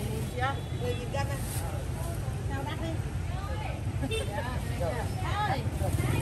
10 yeah. 10 cân à. Sao đắt đi. Thôi.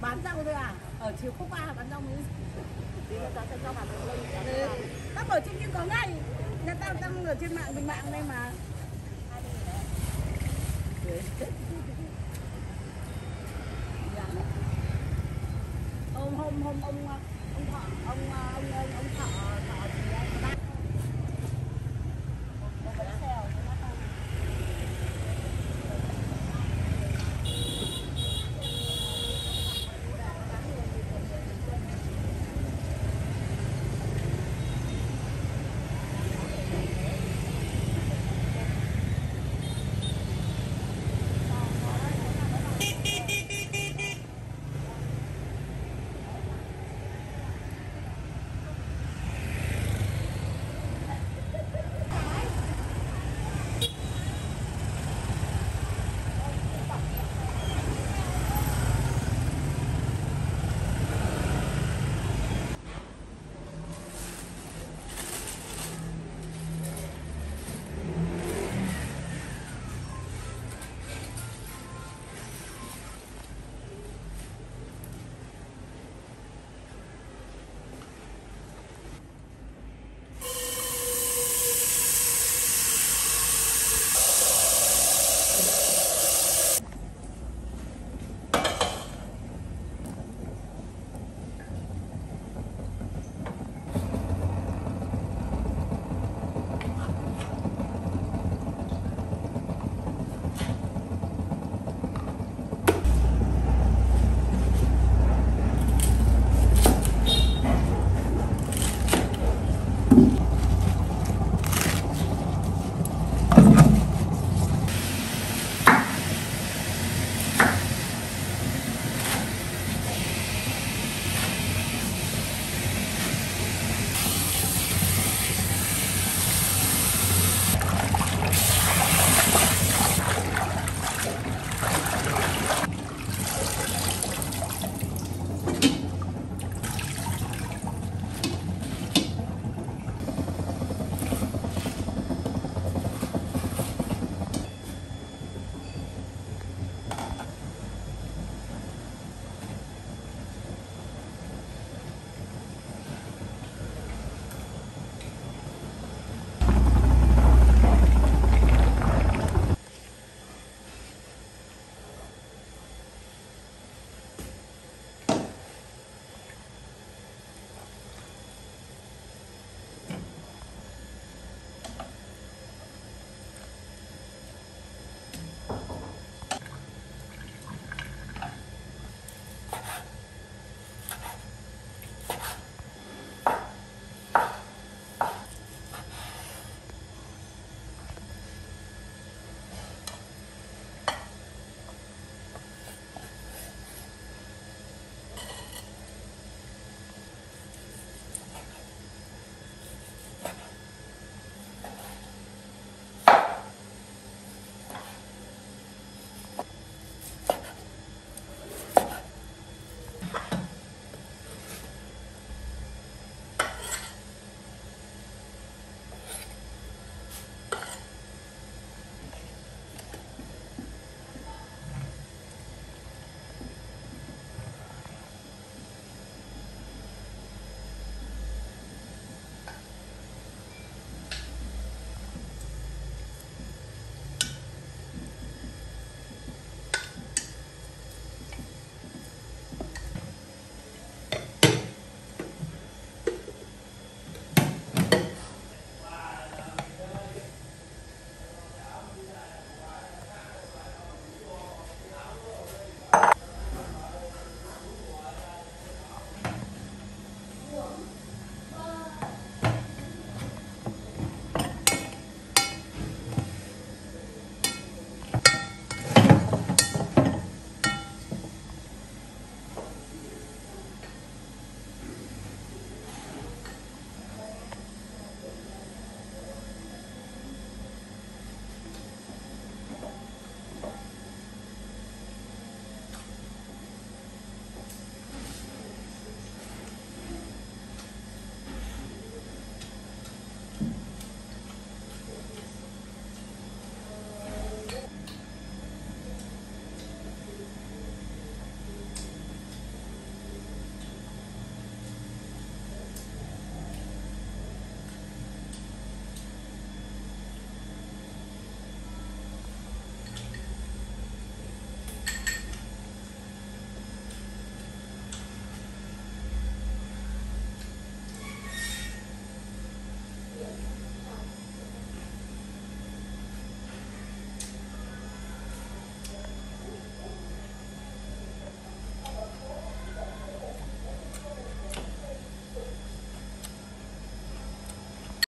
bán rau thôi à? Ở chiều khúc ba bán rau mới. Ừ. Tao ở trên kia có ngay. Nhà tao đang ở trên mạng bình mạng đây mà. Hôm hôm hôm ông ông thọ ông ông ông, ông thọ.